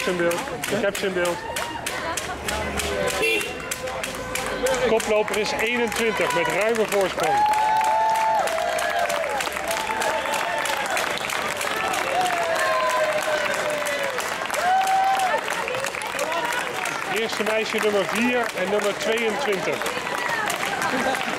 in beeld. Ik heb ze in beeld. Koploper is 21 met ruime voorsprong. Eerste meisje nummer 4 en nummer 22.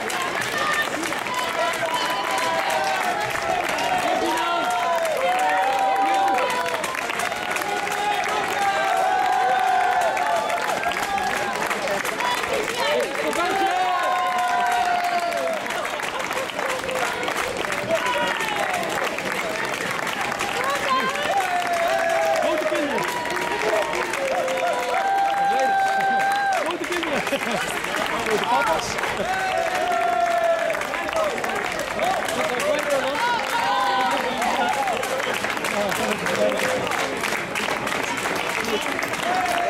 ます。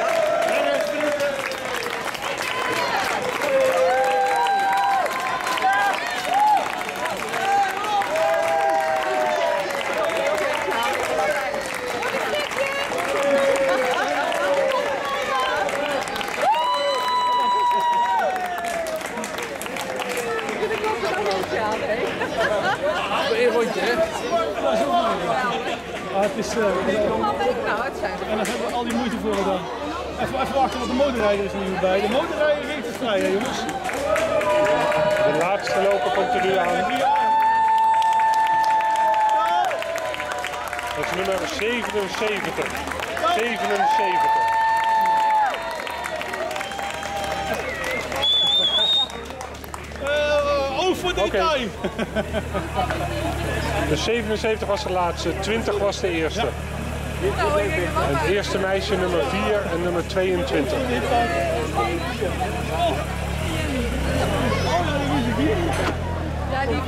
Grote papa's. Eén rondje, hè? Dat is ook mooi. Ah, het is... eh, en daar hebben we al die moeite voor gedaan. Even, even wachten, want de motorrijder is er nu bij. De motorrijder heeft het vrij, hè, jongens. De laatste loper komt er nu aan. Dat is nummer 77. 77. voor detail. 77 was de laatste, 20 was de eerste. Het eerste meisje nummer 4 en nummer 22. Ja, die